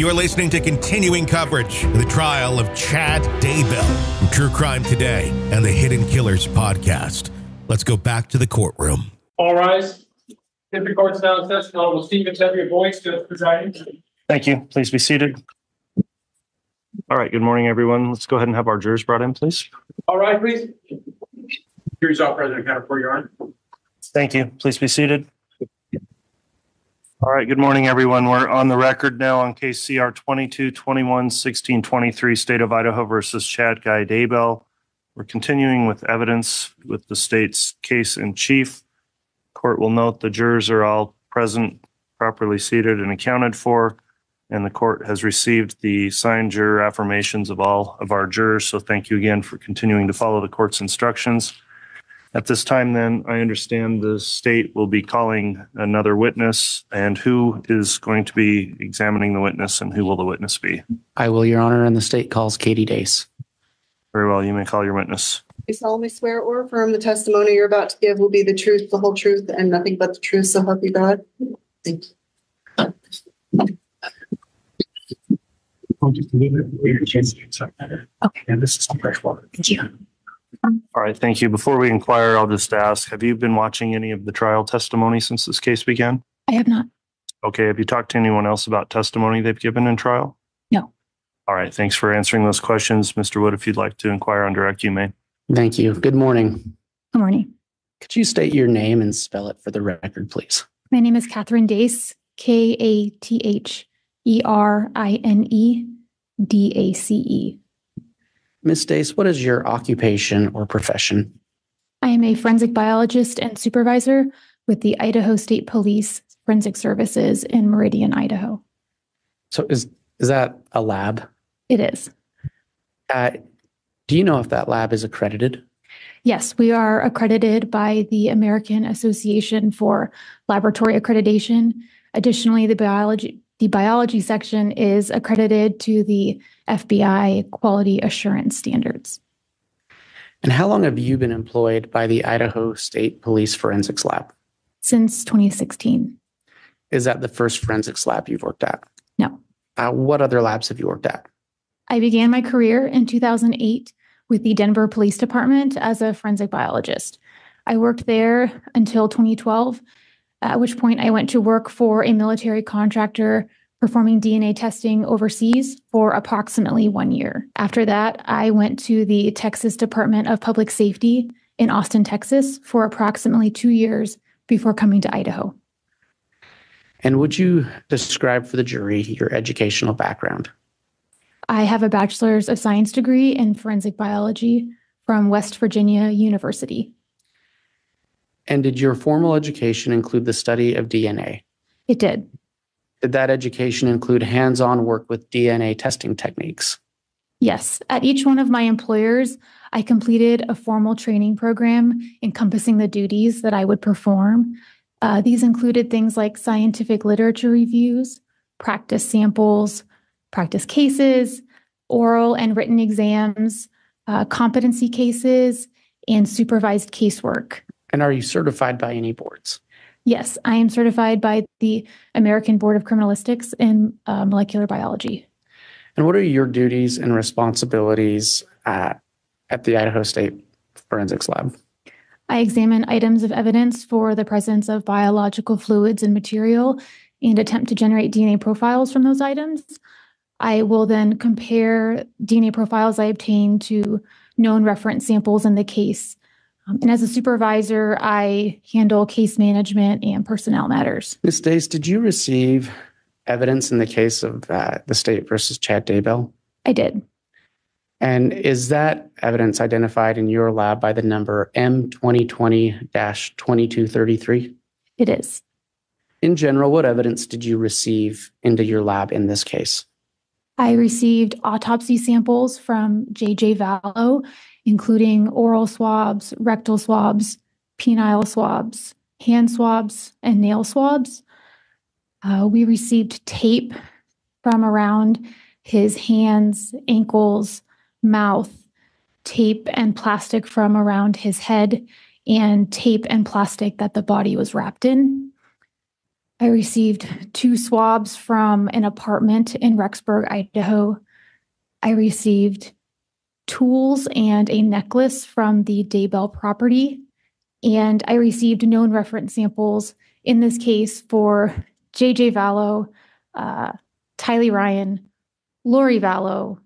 You are listening to continuing coverage of the trial of Chad Daybell from True Crime Today and the Hidden Killers podcast. Let's go back to the courtroom. All rise. If the court's now in session, Honorable Steven W. Boyce, Judge presiding. Thank you. Please be seated. All right, good morning, everyone. Let's go ahead and have our jurors brought in, please. All right, please. Here's our President Counter for your honor. Thank you. Please be seated. All right, good morning, everyone. We're on the record now on case CR 22 21 16 23, State of Idaho versus Chad Guy Daybell. We're continuing with evidence with the state's case in chief. Court will note the jurors are all present, properly seated and accounted for, and the court has received the signed juror affirmations of all of our jurors. So thank you again for continuing to follow the court's instructions. At this time, then, I understand the state will be calling another witness, and who is going to be examining the witness, and who will the witness be? I will, Your Honor, and the state calls Katie Dace. Very well, you may call your witness. You solemnly swear or affirm the testimony you're about to give will be the truth, the whole truth, and nothing but the truth, so help you God? Thank you. Okay. And this is some fresh water. All right, thank you. Before we inquire, I'll just ask, have you been watching any of the trial testimony since this case began? I have not. Okay, have you talked to anyone else about testimony they've given in trial? No. All right, thanks for answering those questions. Mr. Wood, if you'd like to inquire on direct, you may. Thank you. Good morning. Good morning. Could you state your name and spell it for the record, please? My name is Catherine Dace, K A T H E R I N E D A C E. Ms. Dace, what is your occupation or profession? I am a forensic biologist and supervisor with the Idaho State Police Forensic Services in Meridian, Idaho. So is is that a lab? It is. Uh, do you know if that lab is accredited? Yes, we are accredited by the American Association for Laboratory Accreditation. Additionally, the biology the biology section is accredited to the FBI quality assurance standards. And how long have you been employed by the Idaho State Police Forensics Lab? Since 2016. Is that the first forensics lab you've worked at? No. Uh, what other labs have you worked at? I began my career in 2008 with the Denver Police Department as a forensic biologist. I worked there until 2012, at which point I went to work for a military contractor performing DNA testing overseas for approximately one year. After that, I went to the Texas Department of Public Safety in Austin, Texas for approximately two years before coming to Idaho. And would you describe for the jury your educational background? I have a bachelor's of science degree in forensic biology from West Virginia University. And did your formal education include the study of DNA? It did. Did that education include hands on work with DNA testing techniques? Yes. At each one of my employers, I completed a formal training program encompassing the duties that I would perform. Uh, these included things like scientific literature reviews, practice samples, practice cases, oral and written exams, uh, competency cases, and supervised casework. And are you certified by any boards? Yes, I am certified by the American Board of Criminalistics in uh, molecular biology. And what are your duties and responsibilities uh, at the Idaho State Forensics Lab? I examine items of evidence for the presence of biological fluids and material and attempt to generate DNA profiles from those items. I will then compare DNA profiles I obtain to known reference samples in the case. Um, and as a supervisor, I handle case management and personnel matters. Ms. Dace, did you receive evidence in the case of uh, the state versus Chad Daybell? I did. And is that evidence identified in your lab by the number M2020 2233? It is. In general, what evidence did you receive into your lab in this case? I received autopsy samples from JJ Vallow, including oral swabs, rectal swabs, penile swabs, hand swabs, and nail swabs. Uh, we received tape from around his hands, ankles, mouth, tape and plastic from around his head, and tape and plastic that the body was wrapped in. I received two swabs from an apartment in Rexburg, Idaho. I received tools and a necklace from the Daybell property. And I received known reference samples in this case for JJ Vallow, uh, Tylee Ryan, Lori Vallow,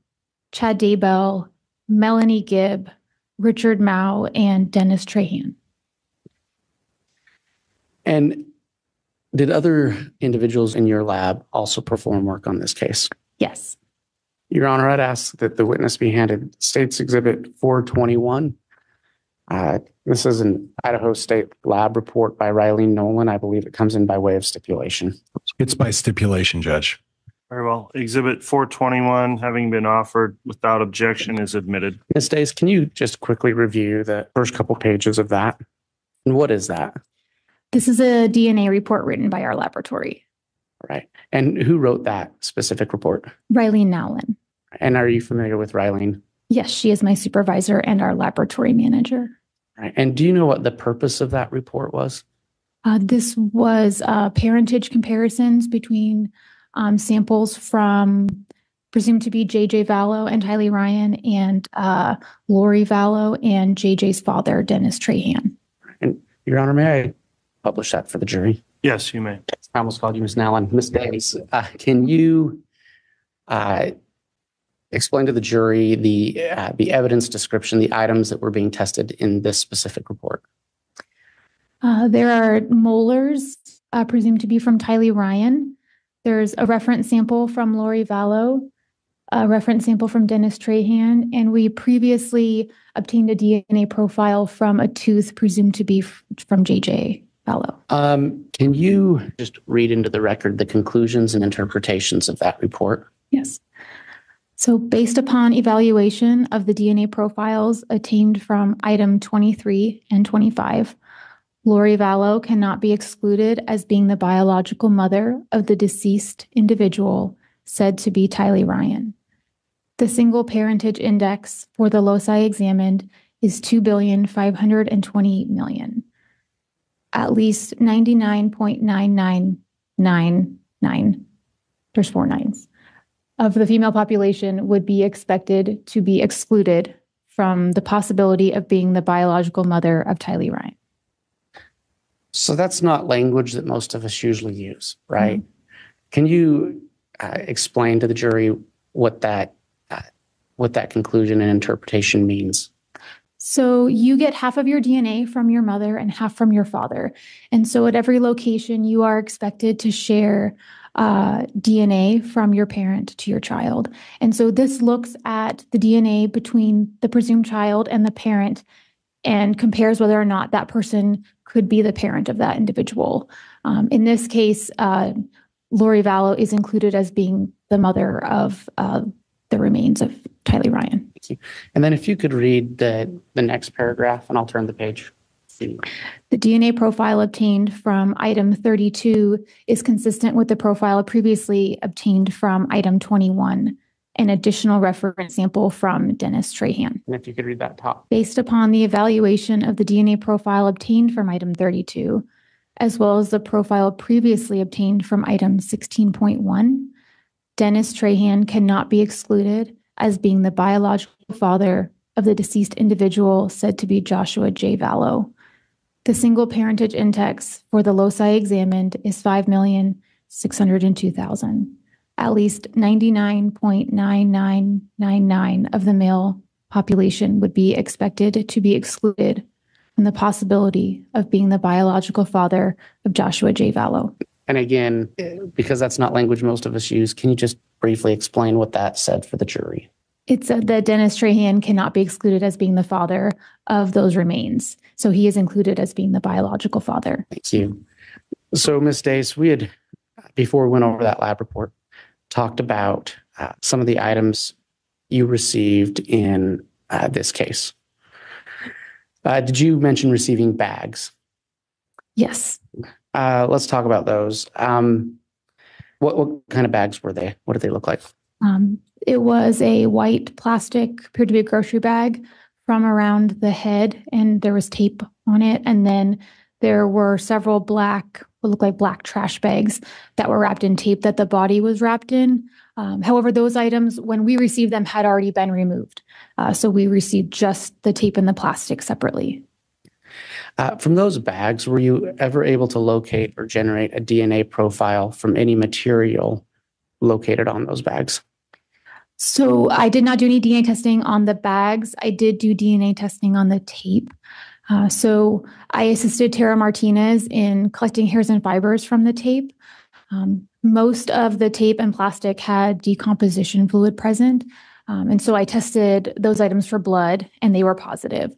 Chad Daybell, Melanie Gibb, Richard Mao, and Dennis Trahan. And did other individuals in your lab also perform work on this case? Yes. Your Honor, I'd ask that the witness be handed States Exhibit 421. Uh, This is an Idaho State Lab report by Riley Nolan. I believe it comes in by way of stipulation. It's by stipulation, Judge. Very well. Exhibit 421, having been offered without objection, is admitted. Ms. Dace, can you just quickly review the first couple pages of that? And what is that? This is a DNA report written by our laboratory, Right. And who wrote that specific report? Riley Nowlin. And are you familiar with Riley? Yes, she is my supervisor and our laboratory manager. Right. And do you know what the purpose of that report was? Uh, this was uh, parentage comparisons between um, samples from presumed to be JJ Vallow and Tylee Ryan and uh, Lori Vallow and JJ's father, Dennis Trahan. And Your Honor, may I publish that for the jury? Yes, you may. I almost called you Ms. Nowlin. Ms. Dace, uh, can you uh, explain to the jury the uh, the evidence description, the items that were being tested in this specific report? Uh, there are molars uh, presumed to be from Tylee Ryan. There's a reference sample from Lori Vallow, a reference sample from Dennis Trahan, and we previously obtained a DNA profile from a tooth presumed to be f- from JJ Vallow. Um, can you just read into the record the conclusions and interpretations of that report? Yes. So, based upon evaluation of the DNA profiles attained from item 23 and 25, Lori Vallow cannot be excluded as being the biological mother of the deceased individual said to be Tylee Ryan. The single parentage index for the loci examined is 2,528 million. At least 99.9999, there's four nines of the female population would be expected to be excluded from the possibility of being the biological mother of Tylee Ryan. So that's not language that most of us usually use, right? Can you uh, explain to the jury what that uh, what that conclusion and interpretation means? So you get half of your DNA from your mother and half from your father. And so at every location, you are expected to share uh, DNA from your parent to your child. And so this looks at the DNA between the presumed child and the parent and compares whether or not that person could be the parent of that individual. Um, in this case, uh, Lori Vallow is included as being the mother of uh, the remains of Tylee Ryan. Thank you. And then if you could read the the next paragraph, and I'll turn the page. The DNA profile obtained from item 32 is consistent with the profile previously obtained from item 21, an additional reference sample from Dennis Trahan. And if you could read that top. Based upon the evaluation of the DNA profile obtained from item 32, as well as the profile previously obtained from item 16.1, Dennis Trahan cannot be excluded as being the biological father of the deceased individual said to be Joshua J. Vallow. The single parentage index for the loci examined is 5,602,000. At least 99.9999 of the male population would be expected to be excluded from the possibility of being the biological father of Joshua J. Vallow. And again, because that's not language most of us use, can you just briefly explain what that said for the jury? It said that Dennis Trahan cannot be excluded as being the father of those remains. So he is included as being the biological father. Thank you. So, Ms. Dace, we had, before we went over that lab report, talked about uh, some of the items you received in uh, this case. Uh, did you mention receiving bags? Yes. Uh, let's talk about those. Um, what, what kind of bags were they? What did they look like? Um, it was a white plastic, appeared to be a grocery bag from around the head, and there was tape on it. And then there were several black, what looked like black trash bags that were wrapped in tape that the body was wrapped in. Um, however, those items, when we received them, had already been removed. Uh, so we received just the tape and the plastic separately. Uh, from those bags, were you ever able to locate or generate a DNA profile from any material located on those bags? So I did not do any DNA testing on the bags. I did do DNA testing on the tape. Uh, so I assisted Tara Martinez in collecting hairs and fibers from the tape. Um, most of the tape and plastic had decomposition fluid present. Um, and so I tested those items for blood and they were positive.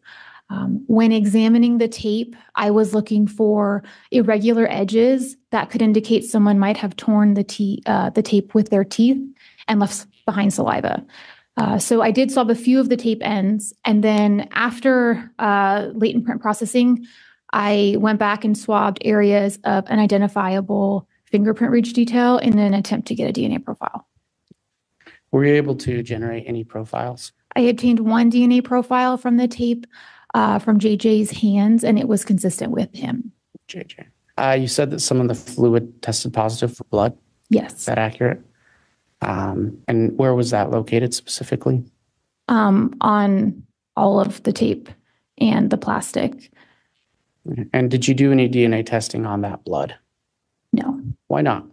Um, when examining the tape, I was looking for irregular edges that could indicate someone might have torn the, te- uh, the tape with their teeth and left behind saliva. Uh, so I did swab a few of the tape ends, and then after uh, latent print processing, I went back and swabbed areas of an identifiable fingerprint ridge detail in an attempt to get a DNA profile. Were you able to generate any profiles? I obtained one DNA profile from the tape uh, from JJ's hands, and it was consistent with him. JJ. Uh, you said that some of the fluid tested positive for blood. Is Yes. that accurate? Um, and where was that located specifically? Um, on all of the tape and the plastic. And did you do any DNA testing on that blood? No. Why not?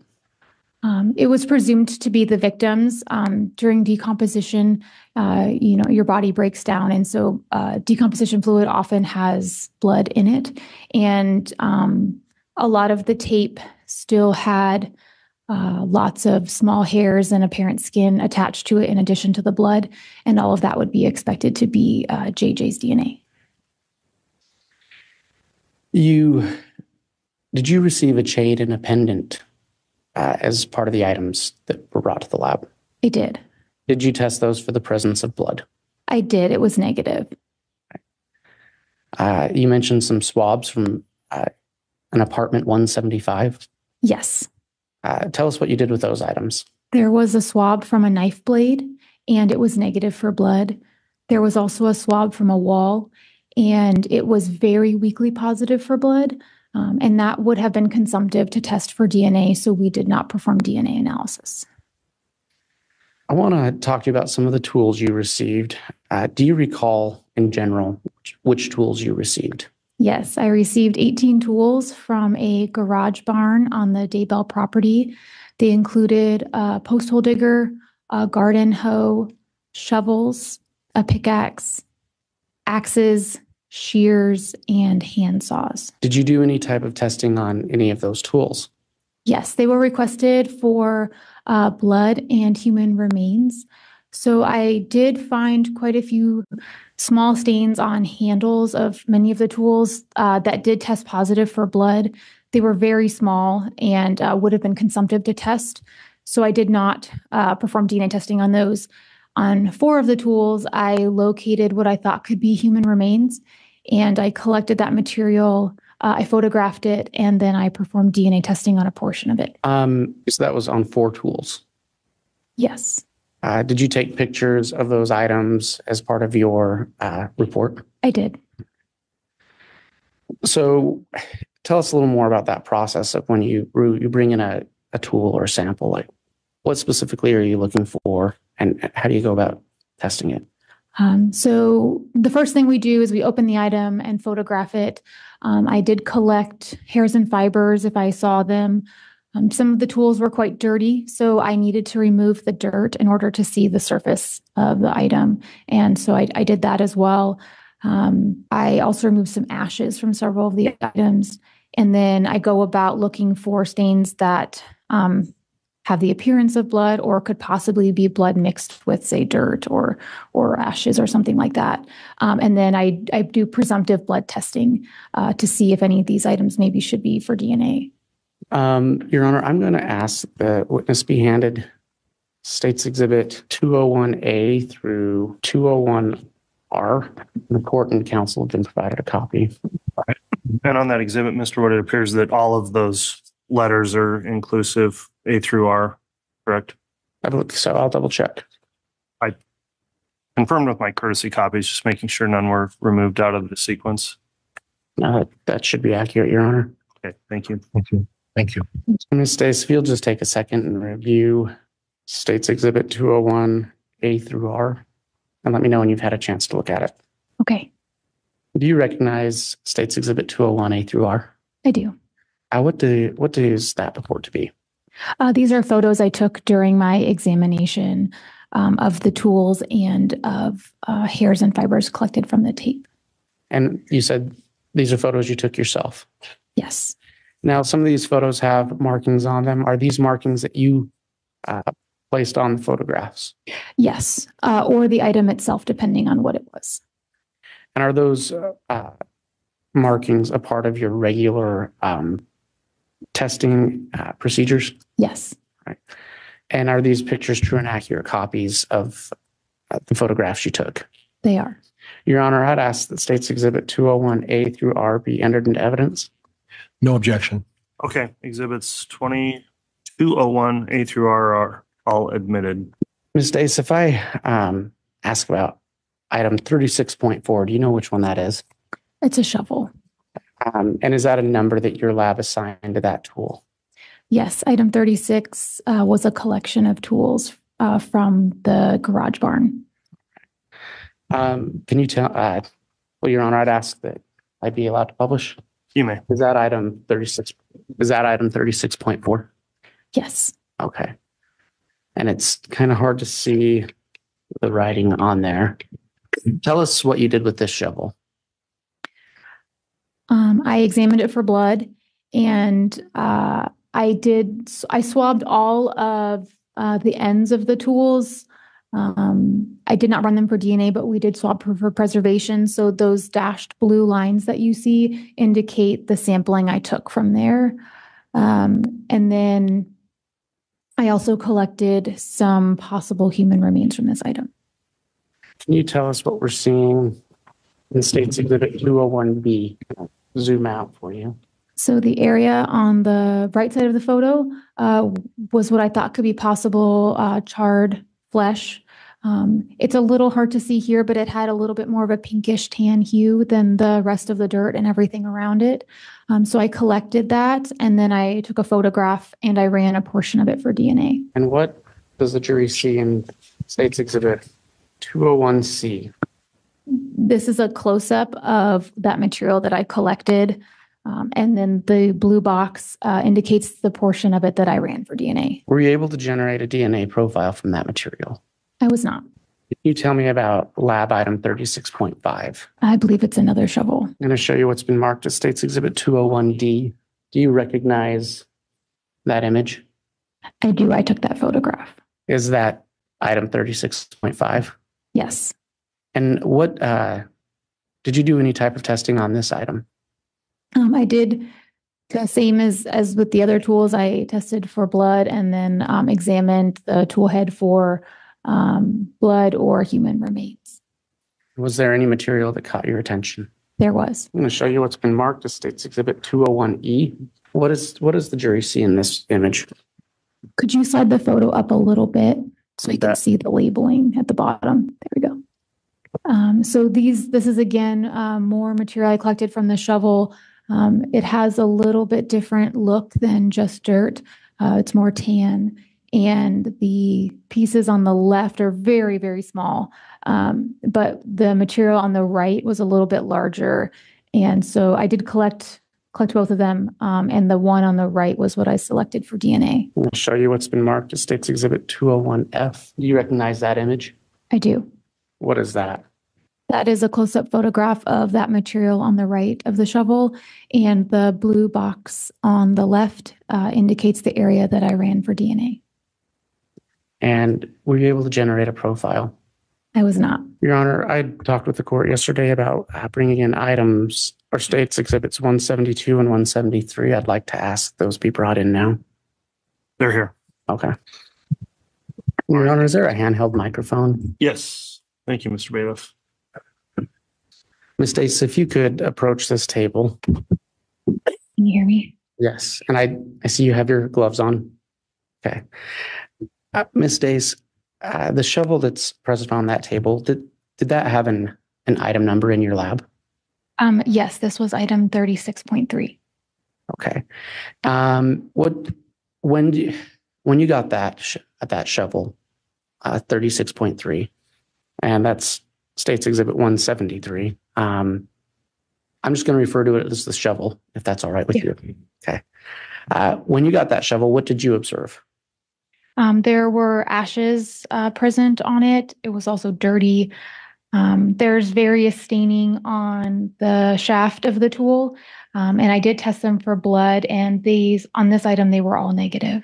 Um, it was presumed to be the victims. Um, during decomposition, uh, you know, your body breaks down. And so uh, decomposition fluid often has blood in it. And um, a lot of the tape still had uh, lots of small hairs and apparent skin attached to it in addition to the blood. And all of that would be expected to be uh, JJ's DNA. You did you receive a chain and a pendant uh, as part of the items that were brought to the lab? I did. Did you test those for the presence of blood? I did. It was negative. Uh, you mentioned some swabs from uh, an apartment 175. Yes. Uh, tell us what you did with those items. There was a swab from a knife blade, and it was negative for blood. There was also a swab from a wall, and it was very weakly positive for blood. Um, and that would have been consumptive to test for DNA, so we did not perform DNA analysis. I want to talk to you about some of the tools you received. Uh, do you recall, in general, which, which tools you received? Yes, I received 18 tools from a garage barn on the Daybell property. They included a post hole digger, a garden hoe, shovels, a pickaxe, axes, shears, and hand saws. Did you do any type of testing on any of those tools? Yes, they were requested for uh, blood and human remains. So I did find quite a few small stains on handles of many of the tools uh, that did test positive for blood. They were very small and uh, would have been consumptive to test. So I did not uh, perform DNA testing on those. On four of the tools, I located what I thought could be human remains and I collected that material. Uh, I photographed it and then I performed DNA testing on a portion of it. Um, so that was on four tools. Yes, Uh, did you take pictures of those items as part of your uh, report? I did. So tell us a little more about that process of when you you bring in a, a tool or a sample. Like, what specifically are you looking for, and how do you go about testing it? Um, so the first thing we do is we open the item and photograph it. Um, I did collect hairs and fibers if I saw them. Um, some of the tools were quite dirty, so I needed to remove the dirt in order to see the surface of the item. And so I, I did that as well. Um, I also removed some ashes from several of the items. And then I go about looking for stains that um, have the appearance of blood or could possibly be blood mixed with, say, dirt or or ashes or something like that. Um, and then I, I do presumptive blood testing uh, to see if any of these items maybe should be for DNA. Um, Your Honor, I'm going to ask the witness be handed States Exhibit 201A through 201R. The court and counsel have been provided a copy. And on that exhibit, Mr. Wood, it appears that all of those letters are inclusive, A through R, correct? I believe so. I'll double check. I confirmed with my courtesy copies, just making sure none were removed out of the sequence. Uh, that should be accurate, Your Honor. Okay, thank you. Thank you. Thank you. Ms. Dace, if you'll just take a second and review States Exhibit 201 A through R, and let me know when you've had a chance to look at it. Okay, Do you recognize States Exhibit 201 A through R? I do. Uh, what do what does that purport to be? Uh, these are photos I took during my examination um, of the tools and of uh, hairs and fibers collected from the tape. And you said these are photos you took yourself. Yes, Now, some of these photos have markings on them. Are these markings that you uh, placed on the photographs? yes, uh, or the item itself, depending on what it was. And are those uh, markings a part of your regular um, testing uh, procedures? Yes, Right. And are these pictures true and accurate copies of uh, the photographs you took? they are. Your Honor, I'd ask that States Exhibit 201A through R be entered into evidence. No objection. Okay, exhibits twenty-two oh one A through R are all admitted. Ms. Dace, if I um, ask about item 36.4, do you know which one that is? It's a shovel. Um, and is that a number that your lab assigned to that tool? Yes, item 36 uh, was a collection of tools uh, from the garage barn. Um, can you tell, uh, well, Your Honor, I'd ask that I be allowed to publish. You may. Is that item 36, is that item 36.4? Yes, Okay. And it's kind of hard to see the writing on there. Tell us what you did with this shovel. um, I examined it for blood and uh, I did, I swabbed all of uh, the ends of the tools. Um, I did not run them for DNA, but we did swab for, for preservation. So those dashed blue lines that you see indicate the sampling I took from there. Um, and then I also collected some possible human remains from this item. Can you tell us what we're seeing in States Exhibit 201B? Zoom out for you. So the area on the right side of the photo uh, was what I thought could be possible uh, charred flesh. Um, it's a little hard to see here, but it had a little bit more of a pinkish tan hue than the rest of the dirt and everything around it. Um, so I collected that and then I took a photograph and I ran a portion of it for DNA. And what does the jury see in States Exhibit 201C? This is a close up of that material that I collected. Um, and then the blue box uh, indicates the portion of it that I ran for DNA. Were you able to generate a DNA profile from that material? I was not. Can you tell me about lab item 36.5? I believe it's another shovel. I'm going to show you what's been marked as States Exhibit 201D. Do you recognize that image? I do. I took that photograph. Is that item 36.5? Yes. And what, uh, did you do any type of testing on this item? Um, I did the same as as with the other tools. I tested for blood and then um, examined the tool head for um, blood or human remains. Was there any material that caught your attention? There was. I'm going to show you what's been marked as States Exhibit 201E. What is, what does the jury see in this image? Could you slide the photo up a little bit so you can see the labeling at the bottom? There we go. Um, so these, this is again um, more material I collected from the shovel. Um, it has a little bit different look than just dirt. Uh, it's more tan, and the pieces on the left are very, very small. Um, but the material on the right was a little bit larger, and so I did collect collect both of them. Um, and the one on the right was what I selected for DNA. I'm going to show you what's been marked as States Exhibit 201F. Do you recognize that image? I do. What is that? That is a close up photograph of that material on the right of the shovel, and the blue box on the left uh, indicates the area that I ran for DNA. And were you able to generate a profile? I was not. Your Honor, I talked with the court yesterday about uh, bringing in items or states exhibits 172 and 173. I'd like to ask those be brought in now. They're here. Okay. Your Honor, is there a handheld microphone? Yes. Thank you, Mr. Bailiff. Ms. Dace, if you could approach this table. Can you hear me? Yes, and I, I see you have your gloves on. Okay. Uh, Ms. Dace, uh, the shovel that's present on that table, did, did that have an, an item number in your lab? Um, yes, this was item thirty-six point three. Okay. Um, what, when, do you- when you got that, sh- that shovel, uh, thirty-six point three, and that's States Exhibit one seventy-three, um, I'm just going to refer to it as the shovel, if that's all right with Yeah. you. Okay. Uh, when you got that shovel, what did you observe? Um, there were ashes uh, present on it. It was also dirty. Um, there's various staining on the shaft of the tool, um, and I did test them for blood. And these on this item, they were all negative.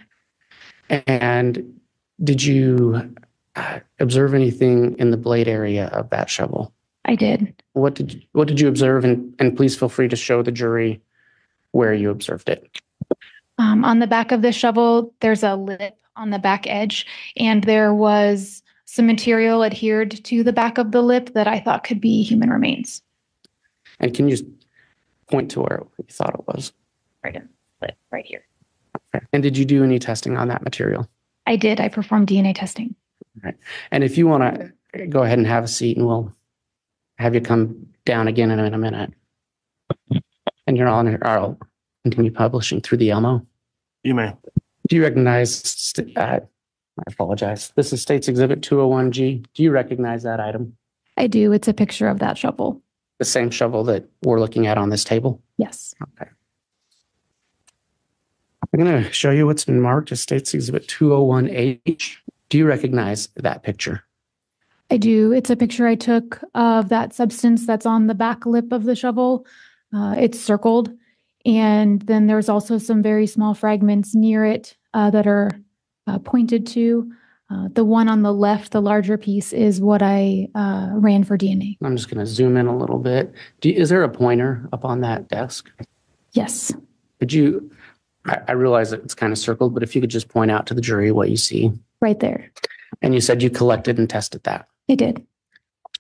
And did you uh, observe anything in the blade area of that shovel? I did. What did you, what did you observe? And, and please feel free to show the jury where you observed it. Um, on the back of the shovel, there's a lip on the back edge, and there was some material adhered to the back of the lip that I thought could be human remains. And can you point to where you thought it was? Right in the lip, right here. Okay. And did you do any testing on that material? I did. I performed DNA testing. And if you want to go ahead and have a seat and we'll have you come down again in a, in a minute. And you're on, I'll continue publishing through the Elmo. You may. Do you recognize, uh, I apologize. This is States Exhibit 201G. Do you recognize that item? I do. It's a picture of that shovel. The same shovel that we're looking at on this table? Yes. Okay. I'm going to show you what's been marked as States Exhibit 201H. Do you recognize that picture? I do. It's a picture I took of that substance that's on the back lip of the shovel. Uh, it's circled. And then there's also some very small fragments near it uh, that are uh, pointed to. Uh, the one on the left, the larger piece, is what I uh, ran for DNA. I'm just going to zoom in a little bit. Do, is there a pointer up on that desk? Yes. Could you, I, I realize that it's kind of circled, but if you could just point out to the jury what you see. Right there. And you said you collected and tested that. I did.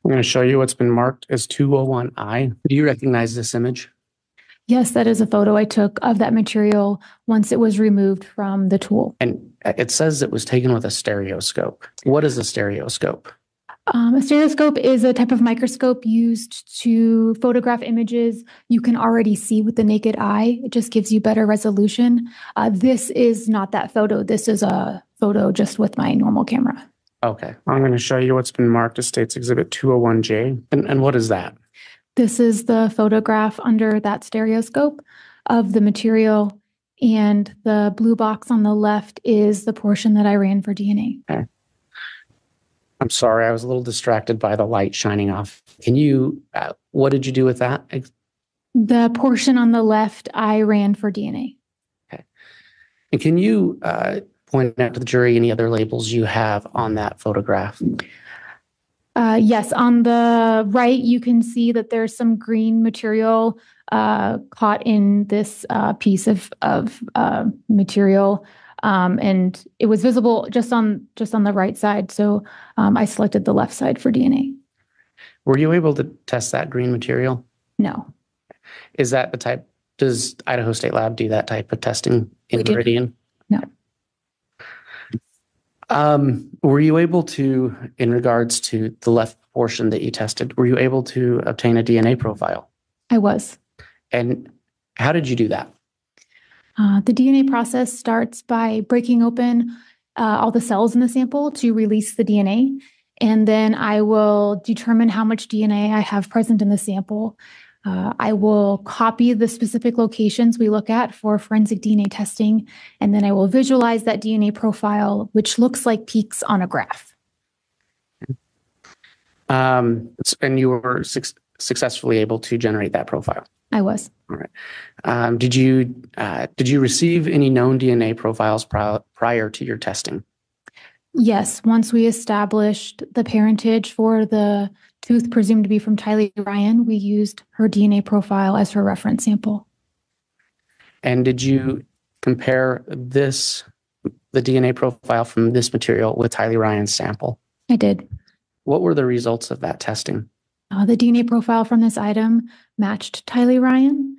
I'm going to show you what's been marked as 201I. Do you recognize this image? Yes, that is a photo I took of that material once it was removed from the tool. And it says it was taken with a stereoscope. What is a stereoscope? Um, a stereoscope is a type of microscope used to photograph images you can already see with the naked eye. It just gives you better resolution. Uh, this is not that photo. This is a photo just with my normal camera. Okay. I'm going to show you what's been marked as States Exhibit 201J. And, and what is that? This is the photograph under that stereoscope of the material. And the blue box on the left is the portion that I ran for DNA. I'm sorry, I was a little distracted by the light shining off. Can you, uh, what did you do with that? The portion on the left, I ran for DNA. Okay. And can you uh, point out to the jury any other labels you have on that photograph? Uh, yes, on the right, you can see that there's some green material uh, caught in this uh, piece of of uh, material, um, and it was visible just on just on the right side. So um, I selected the left side for DNA. Were you able to test that green material? No, Is that the type, does Idaho State Lab do that type of testing in We. Meridian? No. Um, were you able to, in regards to the left portion that you tested, were you able to obtain a DNA profile? I was. And how did you do that? Uh, the DNA process starts by breaking open uh, all the cells in the sample to release the DNA. And then I will determine how much DNA I have present in the sample. Uh, I will copy the specific locations we look at for forensic DNA testing. And then I will visualize that DNA profile, which looks like peaks on a graph. Um, and you were suc- successfully able to generate that profile. I was. Um, did you uh, did you receive any known DNA profiles pri- prior to your testing? Yes, once we established the parentage for the tooth presumed to be from Tylee Ryan, we used her DNA profile as her reference sample. And did you compare this the DNA profile from this material with Tylee Ryan's sample? I did. What were the results of that testing? Uh, the DNA profile from this item matched Tylee Ryan.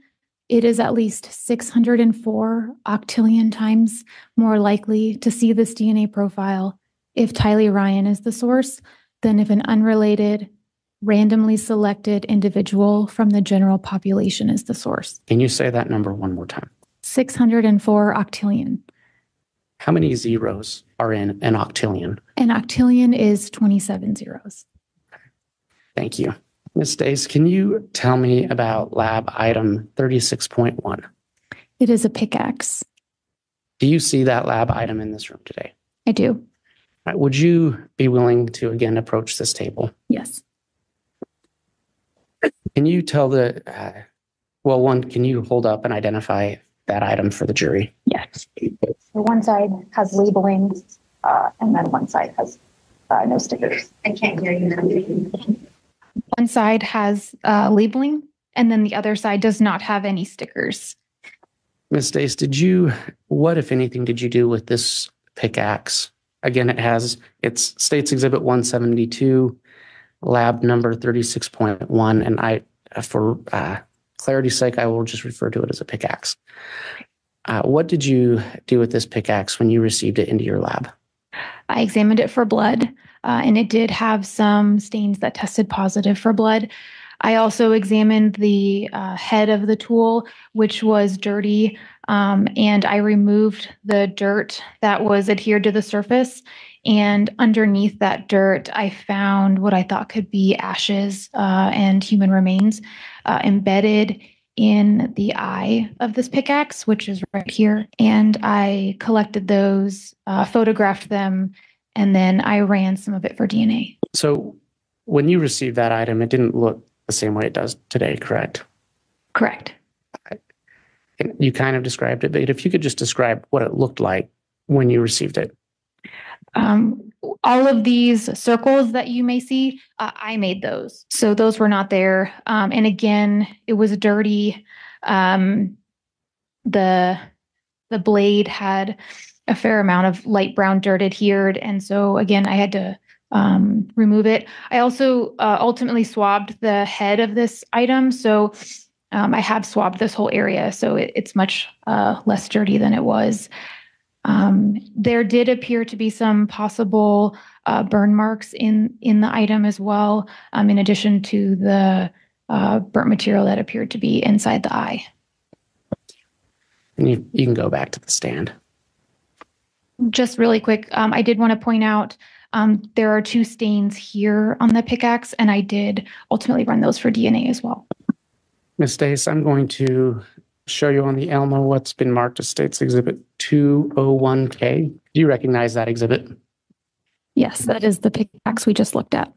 It is at least 604 octillion times more likely to see this DNA profile if Tylee Ryan is the source than if an unrelated randomly selected individual from the general population is the source. Can you say that number one more time? 604 octillion. How many zeros are in an octillion? An octillion is 27 zeros. Thank you. Ms. Dace, can you tell me about lab item 36.1? It is a pickaxe. Do you see that lab item in this room today? I do. Right, Would you be willing to again approach this table? Yes. Can you tell the, uh, well, one, can you hold up and identify that item for the jury? Yes. So one side has labeling, uh, and then one side has uh, no stickers. I can't hear you now. One side has uh, labeling, and then the other side does not have any stickers. Ms. Dace, did you, what, if anything, did you do with this pickaxe? Again, it has, it's States Exhibit 172, lab number 36.1, and I, for uh, clarity's sake, I will just refer to it as a pickaxe. Uh, What did you do with this pickaxe when you received it into your lab? I examined it for blood, uh, and it did have some stains that tested positive for blood. I also examined the uh, head of the tool, which was dirty, um, and I removed the dirt that was adhered to the surface. And underneath that dirt, I found what I thought could be ashes uh, and human remains uh, embedded in the eye of this pickaxe, which is right here. And I collected those, uh, photographed them, and then I ran some of it for DNA. So when you received that item, it didn't look the same way it does today, correct? Correct. You kind of described it, but if you could just describe what it looked like when you received it. Um, all of these circles that you may see, uh, I made those. So those were not there. Um, and again, it was dirty. Um, the the blade had a fair amount of light brown dirt adhered, and so again, I had to um, remove it. I also uh, ultimately swabbed the head of this item, so um, I have swabbed this whole area, so it, it's much uh, less dirty than it was. Um, there did appear to be some possible uh, burn marks in in the item as well, um, in addition to the uh, burnt material that appeared to be inside the eye. And you, you can go back to the stand. Just really quick, um, I did want to point out um, there are two stains here on the pickaxe, and I did ultimately run those for DNA as well. Miss Dace, I'm going to show you on the Elmo what's been marked as States Exhibit 201K. Do you recognize that exhibit? Yes, that is the pickaxe we just looked at.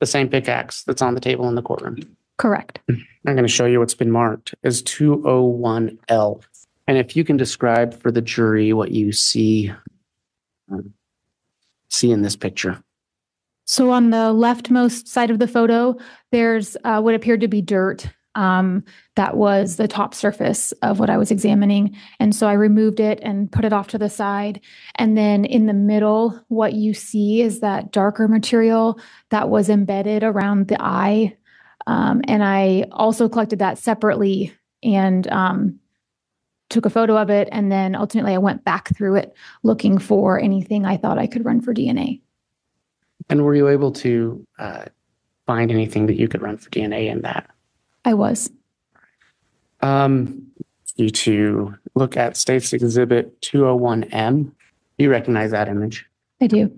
The same pickaxe that's on the table in the courtroom. Correct. I'm going to show you what's been marked as 201L. And if you can describe for the jury what you see um, see in this picture. So on the leftmost side of the photo, there's uh, what appeared to be dirt. Um, that was the top surface of what I was examining. And so I removed it and put it off to the side. And then in the middle, what you see is that darker material that was embedded around the eye. Um, and I also collected that separately and um, took a photo of it. And then ultimately, I went back through it looking for anything I thought I could run for DNA. And were you able to uh, find anything that you could run for DNA in that? I was. Um, you to look at States Exhibit 201M. You recognize that image? I do.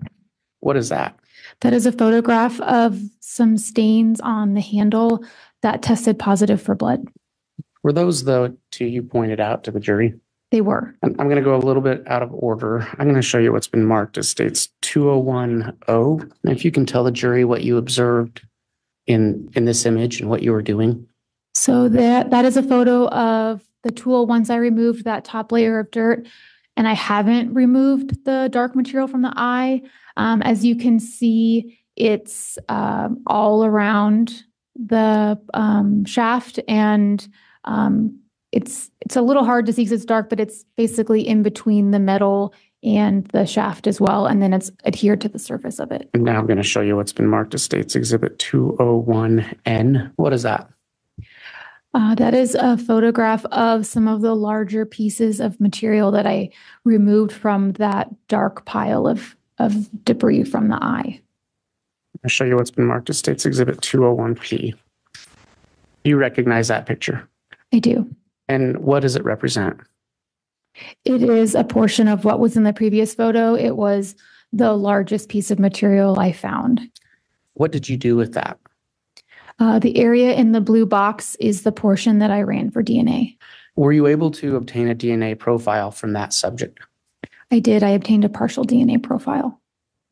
What is that? That is a photograph of some stains on the handle that tested positive for blood. Were those the two you pointed out to the jury? They were. And I'm going to go a little bit out of order. I'm going to show you what's been marked as states 201O. And if you can tell the jury what you observed in in this image and what you were doing. So that that is a photo of the tool once I removed that top layer of dirt. And I haven't removed the dark material from the eye. Um, as you can see, it's um, all around the um, shaft and um, it's it's a little hard to see because it's dark, but it's basically in between the metal and the shaft as well, and then it's adhered to the surface of it. And now I'm going to show you what's been marked as States Exhibit 201N. What is that? Uh, that is a photograph of some of the larger pieces of material that I removed from that dark pile of of debris from the eye. I'll show you what's been marked as State's Exhibit 201P. You recognize that picture? I do. And what does it represent? It is a portion of what was in the previous photo. It was the largest piece of material I found. What did you do with that? Uh, the area in the blue box is the portion that I ran for DNA. Were you able to obtain a DNA profile from that subject? I did. I obtained a partial DNA profile.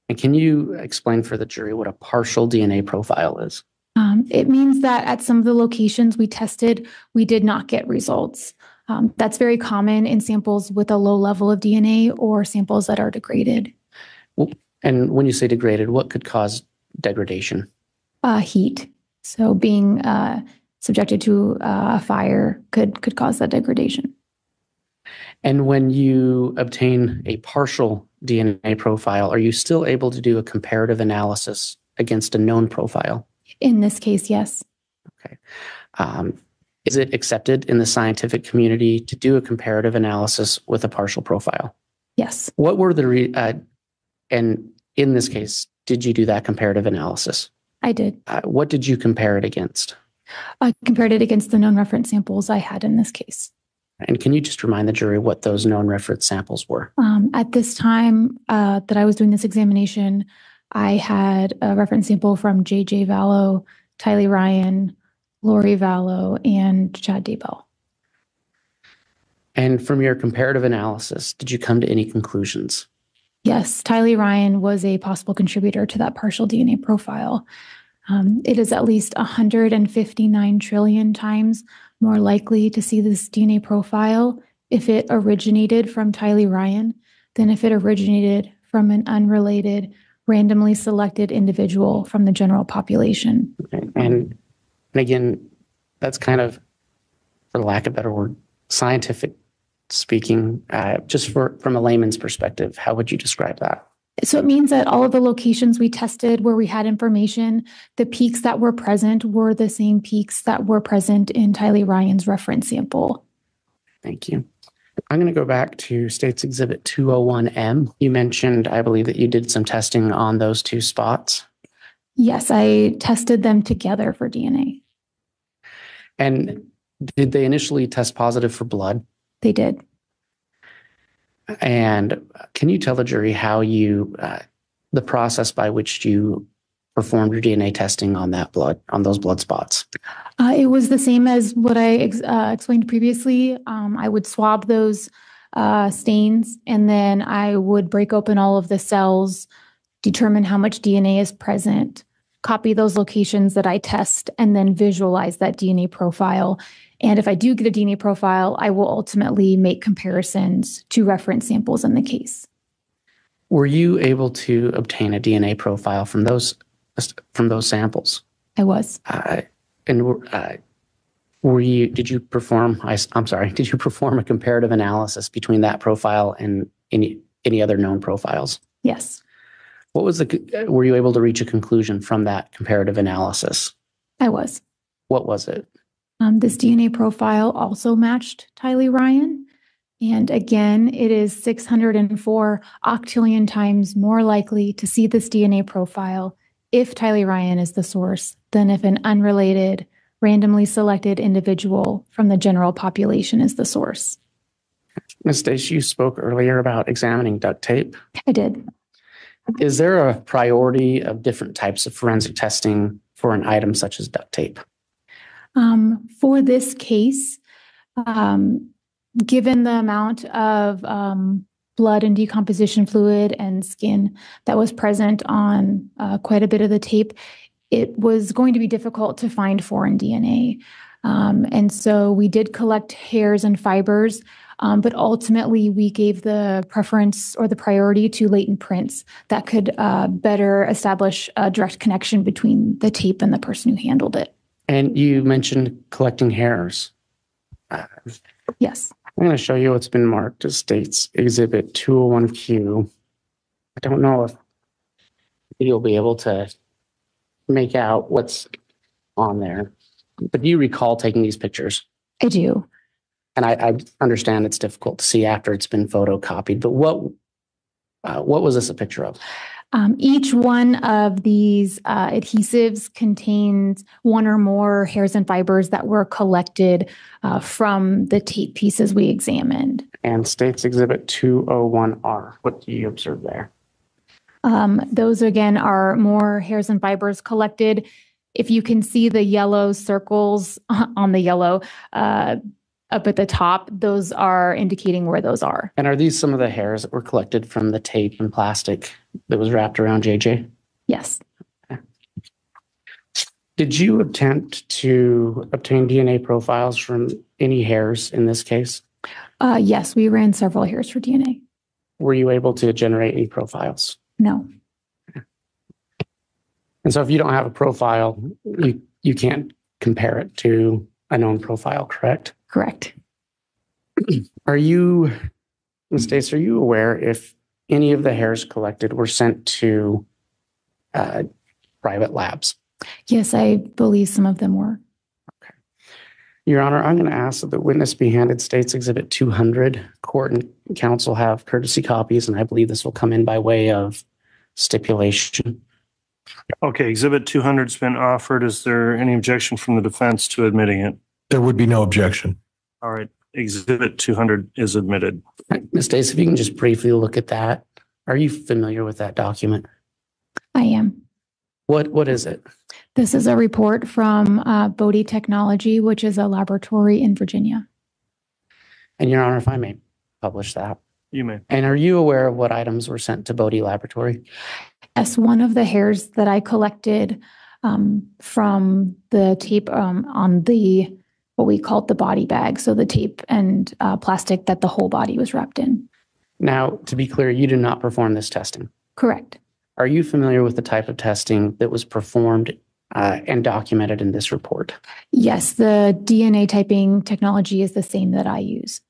And can you explain for the jury what a partial DNA profile is? Um, it means that at some of the locations we tested, we did not get results. Um, that's very common in samples with a low level of DNA or samples that are degraded. And when you say degraded, what could cause degradation? Uh, heat. So being uh, subjected to uh, a fire could could cause that degradation. And when you obtain a partial DNA profile, are you still able to do a comparative analysis against a known profile? In this case, yes. Um, is it accepted in the scientific community to do a comparative analysis with a partial profile? Yes. What were the, re- uh, and in this case, did you do that comparative analysis? I did. Uh, what did you compare it against? I compared it against the known reference samples I had in this case. And can you just remind the jury what those known reference samples were? Um, at this time uh, that I was doing this examination, I had a reference sample from J.J. Vallow, Tylee Ryan, Lori Vallow, and Chad Daybell. And from your comparative analysis, did you come to any conclusions? Yes, Tylee Ryan was a possible contributor to that partial DNA profile. Um, it is at least 159 trillion times more likely to see this DNA profile if it originated from Tylee Ryan than if it originated from an unrelated, randomly selected individual from the general population. And, and again, that's kind of, for lack of a better word, scientific speaking. Uh, just for from a layman's perspective, how would you describe that? So it means that all of the locations we tested where we had information, the peaks that were present were the same peaks that were present in Tylee Ryan's reference sample. Thank you. I'm going to go back to States Exhibit 201M. You mentioned, I believe, that you did some testing on those two spots. Yes, I tested them together for DNA. And did they initially test positive for blood? They did. And can you tell the jury how you, uh, the process by which you performed your DNA testing on that blood, on those blood spots? Uh, it was the same as what I ex- uh, explained previously. Um, I would swab those uh, stains and then I would break open all of the cells, determine how much DNA is present, copy those locations that I test, and then visualize that DNA profile. And if I do get a DNA profile, I will ultimately make comparisons to reference samples in the case. Were you able to obtain a DNA profile from those from those samples? I was. Uh, and uh, were you? Did you perform? I, am sorry. Did you perform a comparative analysis between that profile and any any other known profiles? Yes. What was the? Were you able to reach a conclusion from that comparative analysis? I was. What was it? Um, this DNA profile also matched Tylee Ryan. And again, it is 604 octillion times more likely to see this DNA profile if Tylee Ryan is the source than if an unrelated, randomly selected individual from the general population is the source. Ms. Dace, you spoke earlier about examining duct tape. I did. Is there a priority of different types of forensic testing for an item such as duct tape? Um, for this case, um, given the amount of um, blood and decomposition fluid and skin that was present on uh, quite a bit of the tape, it was going to be difficult to find foreign DNA. Um, and so we did collect hairs and fibers, um, but ultimately we gave the preference or the priority to latent prints that could uh, better establish a direct connection between the tape and the person who handled it. And you mentioned collecting hairs. Yes. I'm going to show you what's been marked as States Exhibit 201Q. I don't know if you'll be able to make out what's on there, but do you recall taking these pictures? I do. And I, I understand it's difficult to see after it's been photocopied, but what uh, what was this a picture of? Um, each one of these uh, adhesives contains one or more hairs and fibers that were collected uh, from the tape pieces we examined. And States Exhibit 201R, what do you observe there? Um, those again are more hairs and fibers collected. If you can see the yellow circles on the yellow uh, up at the top, those are indicating where those are. And are these some of the hairs that were collected from the tape and plastic that was wrapped around JJ? Yes. Did you attempt to obtain DNA profiles from any hairs in this case? Uh, yes, we ran several hairs for DNA. Were you able to generate any profiles? No. And so if you don't have a profile, you, you can't compare it to a known profile, correct? Correct. Are you, Ms. Dace, are you aware if any of the hairs collected were sent to uh, private labs? Yes, I believe some of them were. Your Honor, I'm going to ask that the witness be handed States Exhibit 200. Court and counsel have courtesy copies, and I believe this will come in by way of stipulation. Okay, exhibit 200's been offered. Is there any objection from the defense to admitting it? There would be no objection. All right, exhibit 200 is admitted. Ms. Dace, if you can just briefly look at that. Are you familiar with that document? I am. What What is it? This is a report from uh, Bode Technology, which is a laboratory in Virginia. And Your Honor, if I may publish that. You may. And are you aware of what items were sent to Bode Laboratory? Yes, one of the hairs that I collected um, from the tape um, on the what we called the body bag, so the tape and uh, plastic that the whole body was wrapped in. Now, to be clear, you did not perform this testing. Correct. Are you familiar with the type of testing that was performed uh, and documented in this report? Yes, the DNA typing technology is the same that I use.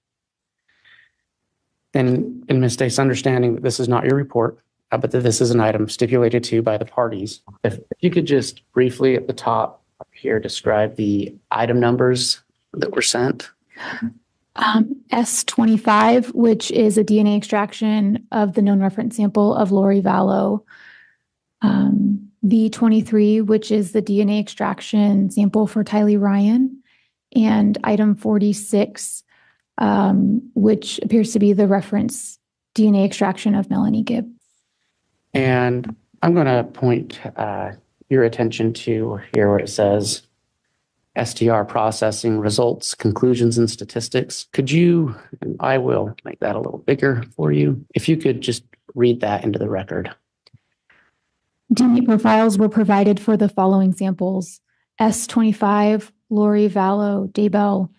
And in Ms. Dace, understanding that this is not your report, uh, but that this is an item stipulated to by the parties, if, if you could just briefly at the top here describe the item numbers that were sent. Um, S25, which is a DNA extraction of the known reference sample of Lori Vallow. Um, V23, which is the DNA extraction sample for Tylee Ryan. And item 46, um, which appears to be the reference DNA extraction of Melanie Gibb. And I'm going to point uh, your attention to here where it says STR processing results, conclusions, and statistics. Could you, and I will make that a little bigger for you, if you could just read that into the record. DNA profiles were provided for the following samples S25, Lori Vallow, Daybell,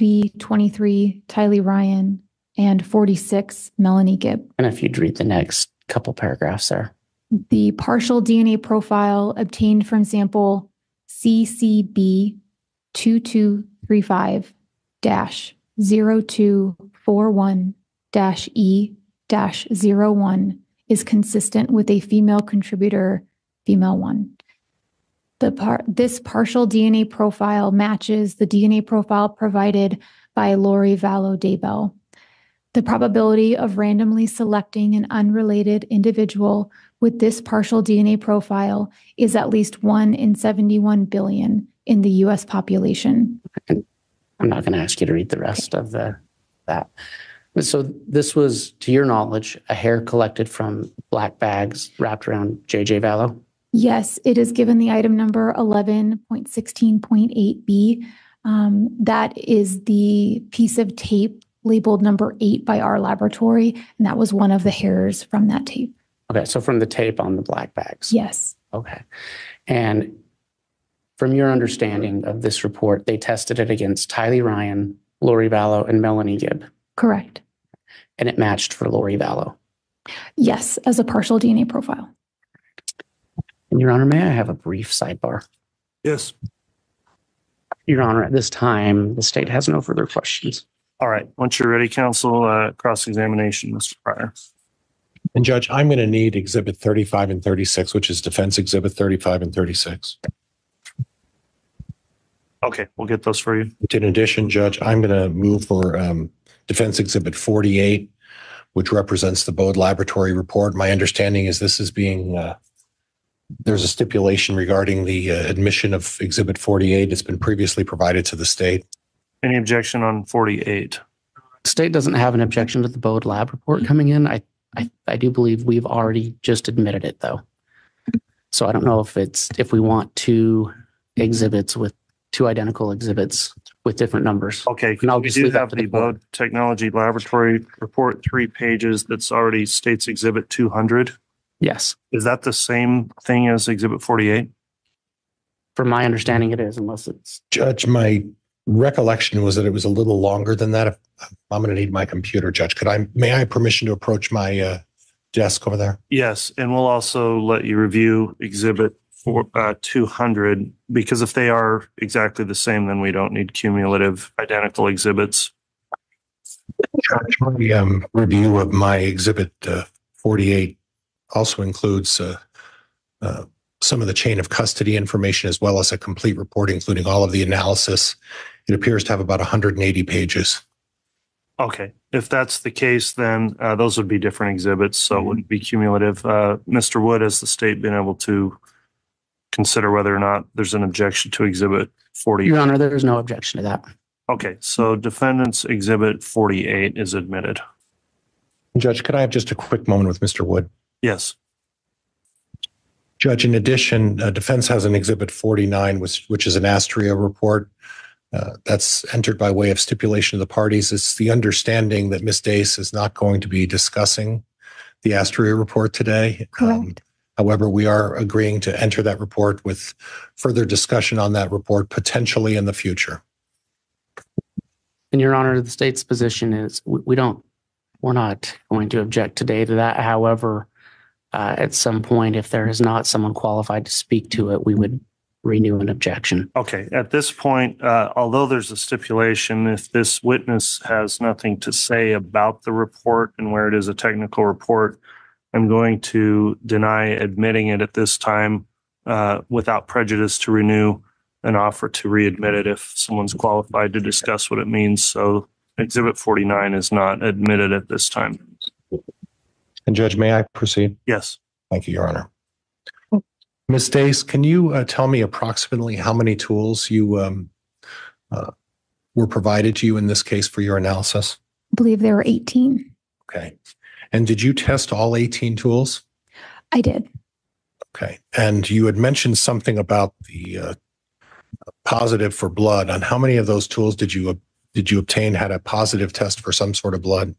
V23, Tylee Ryan, and 46, Melanie Gibb. And if you'd read the next couple paragraphs there. The partial DNA profile obtained from sample CCB 2235 0241 E 01 is consistent with a female contributor, female one. The par- this partial DNA profile matches the DNA profile provided by Lori Vallow Daybell. The probability of randomly selecting an unrelated individual with this partial DNA profile is at least 1 in 71 billion in the US population. I'm not going to ask you to read the rest of the that. So this was, to your knowledge, a hair collected from black bags wrapped around JJ Vallow. Yes, it is given the item number 11.16.8B. Um, that is the piece of tape labeled number eight by our laboratory, and that was one of the hairs from that tape. Okay, so from the tape on the black bags. Yes, Okay. And from your understanding of this report, they tested it against Tylee Ryan, Lori Vallow, and Melanie Gibb, correct. and it matched for Lori Vallow. Yes, as a partial DNA profile. And Your Honor, may I have a brief sidebar? Yes. Your Honor, at this time, the state has no further questions. All right, once you're ready, counsel, uh, cross-examination, Mr. Prior. And Judge, I'm going to need Exhibit 35 and 36, which is Defense Exhibit 35 and 36. Okay, we'll get those for you. In addition, Judge, I'm going to move for um, Defense Exhibit 48, which represents the Bode Laboratory report. My understanding is this is being, uh, there's a stipulation regarding the uh, admission of Exhibit 48. It's been previously provided to the state. Any objection on 48? State doesn't have an objection to the Bode Lab report coming in. I, I, I do believe we've already just admitted it though. So I don't know if it's, if we want two exhibits with two identical exhibits with different numbers. Okay, And I'll we just do leave that have to the the board. Bode Technology Laboratory report, three pages, that's already states Exhibit 200. Yes, Is that the same thing as Exhibit 48? from my understanding it is unless it's, Judge, my recollection was that it was a little longer than that. If- I'm going to need my computer, Judge. Could I, may I have permission to approach my uh, desk over there? Yes, and we'll also let you review Exhibit for, uh, 200, because if they are exactly the same, then we don't need cumulative identical exhibits. Judge, my um, review of my Exhibit uh, 48 also includes uh, uh, some of the chain of custody information as well as a complete report, including all of the analysis. It appears to have about 180 pages. Okay, if that's the case, then uh, those would be different exhibits, so it wouldn't be cumulative. Uh, Mr. Wood, has the state been able to consider whether or not there's an objection to Exhibit 40? Your Honor, there is no objection to that. Okay, so defendant's Exhibit 48 is admitted. Judge, could I have just a quick moment with Mr. Wood? Yes, Judge, in addition, uh, defense has an Exhibit 49, which, which is an Astrea report. Uh, that's entered by way of stipulation of the parties. It's the understanding that Ms. Dace is not going to be discussing the Astrea report today. Um, Correct. However, we are agreeing to enter that report with further discussion on that report potentially in the future. And Your Honor, the state's position is we, we don't, we're not going to object today to that. However, uh, at some point, if there is not someone qualified to speak to it, we would renew an objection. okay. At this point, uh, although there's a stipulation, if this witness has nothing to say about the report and where it is a technical report, I'm going to deny admitting it at this time uh, without prejudice to renew an offer to readmit it if someone's qualified to discuss what it means. So Exhibit 49 is not admitted at this time. And Judge, may I proceed? Yes. Thank you, Your Honor. Ms. Dace, can you uh, tell me approximately how many tools you um, uh, were provided to you in this case for your analysis? I believe there were 18. Okay. And did you test all 18 tools? I did. Okay. And you had mentioned something about the uh, positive for blood. On how many of those tools did you did you obtain had a positive test for some sort of blood?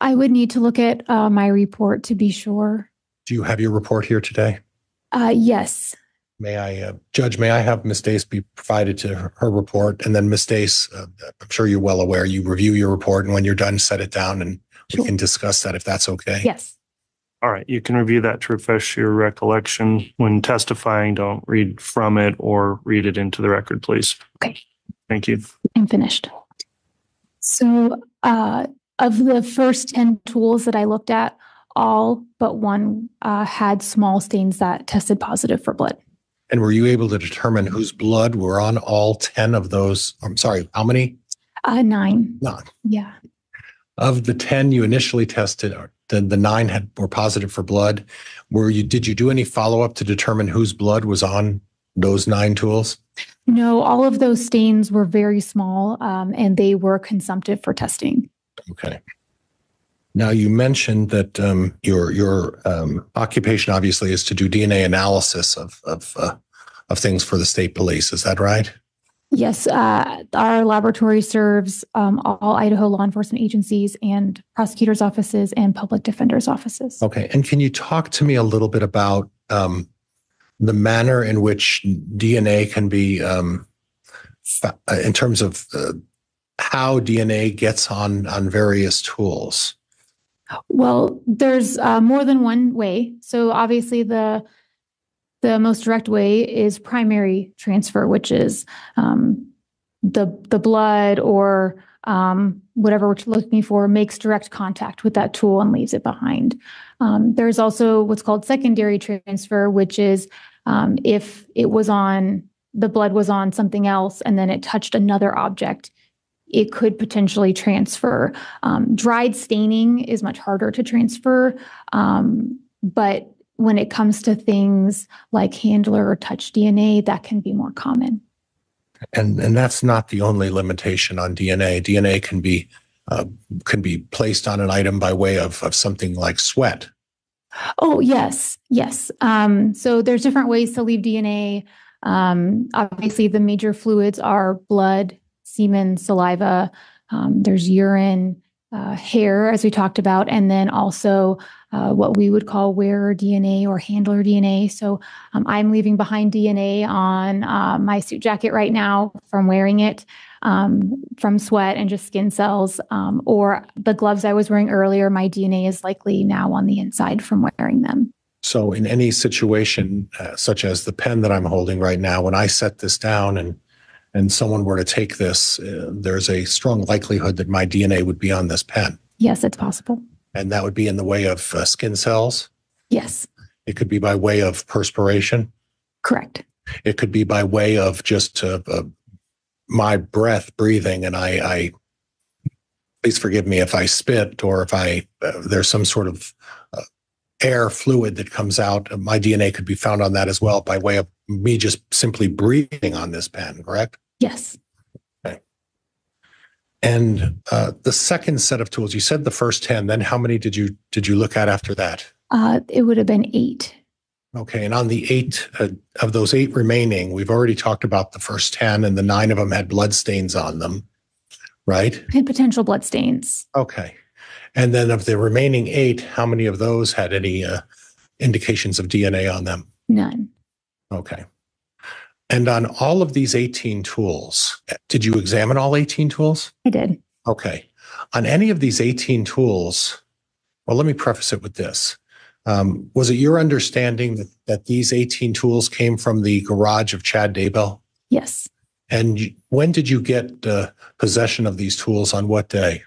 I would need to look at uh, my report to be sure. Do you have your report here today? Uh, yes, May I, uh, Judge, may I have Ms. Dace be provided to her, her report? And then Ms. Dace, uh, I'm sure you're well aware, you review your report and when you're done, set it down and we can discuss that if that's okay. yes. All right. You can review that to refresh your recollection. When testifying, don't read from it or read it into the record, please. Okay. Thank you. I'm finished. So, uh, of the first 10 tools that I looked at, all but one uh, had small stains that tested positive for blood. And were you able to determine whose blood were on all 10 of those? I'm sorry, how many? Uh, nine. None. Yeah. Of the 10 you initially tested, the, the nine had were positive for blood. Were you, did you do any follow up to determine whose blood was on those nine tools? No, all of those stains were very small um, and they were consumptive for testing. Okay. Now you mentioned that um, your your um, occupation obviously is to do DNA analysis of of uh, of things for the state police. Is that right? Yes, uh, our laboratory serves um, all Idaho law enforcement agencies and prosecutors' offices and public defenders' offices. Okay. And can you talk to me a little bit about um, the manner in which DNA can be, um, uh, in terms of uh, how DNA gets on on various tools? Well, there's uh, more than one way. So obviously, the the most direct way is primary transfer, which is um, the the blood or um, whatever we're looking for makes direct contact with that tool and leaves it behind. Um, there's also what's called secondary transfer, which is um, if it was on the blood was on something else and then it touched another object, it could potentially transfer. Um, dried staining is much harder to transfer, um, but when it comes to things like handler or touch DNA, that can be more common. And and that's not the only limitation on DNA. DNA can be uh, can be placed on an item by way of of something like sweat. Oh yes, yes. Um, so there's different ways to leave DNA. Um, obviously, the major fluids are blood, semen, saliva. Um, there's urine, uh, hair, as we talked about, and then also uh, what we would call wearer DNA or handler DNA. So um, I'm leaving behind DNA on uh, my suit jacket right now from wearing it, um, from sweat and just skin cells, um, or the gloves I was wearing earlier. My DNA is likely now on the inside from wearing them. So, in any situation uh, such as the pen that I'm holding right now, when I set this down and and someone were to take this, uh, there's a strong likelihood that my DNA would be on this pen, Yes, it's possible. and that would be in the way of uh, skin cells. Yes, It could be by way of perspiration. correct. It could be by way of just uh, uh, my breath, breathing, and I, I. Please forgive me if I spit or if I uh, there's some sort of uh, air fluid that comes out. My DNA could be found on that as well by way of me just simply breathing on this pen. Correct. Yes. Okay. And uh, the second set of tools, you said the first ten. Then how many did you did you look at after that? Uh, it would have been eight. Okay, and on the eight uh, of those eight remaining, we've already talked about the first 10, and the nine of them had blood stains on them, right? And potential blood stains. Okay. And then of the remaining eight, how many of those had any uh, indications of DNA on them? None. Okay. And on all of these 18 tools, did you examine all 18 tools? I did. Okay. On any of these 18 tools, well, let me preface it with this. Um, was it your understanding that, that these 18 tools came from the garage of Chad Daybell? Yes. And you- when did you get uh, possession of these tools on what day?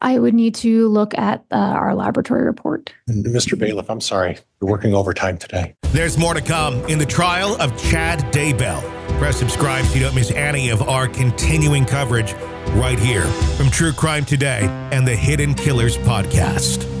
I would need to look at uh, our laboratory report. Mr. Bailiff, I'm sorry, you're working overtime today. There's more to come in the trial of Chad Daybell. Press subscribe so you don't miss any of our continuing coverage right here from True Crime Today and the Hidden Killers podcast.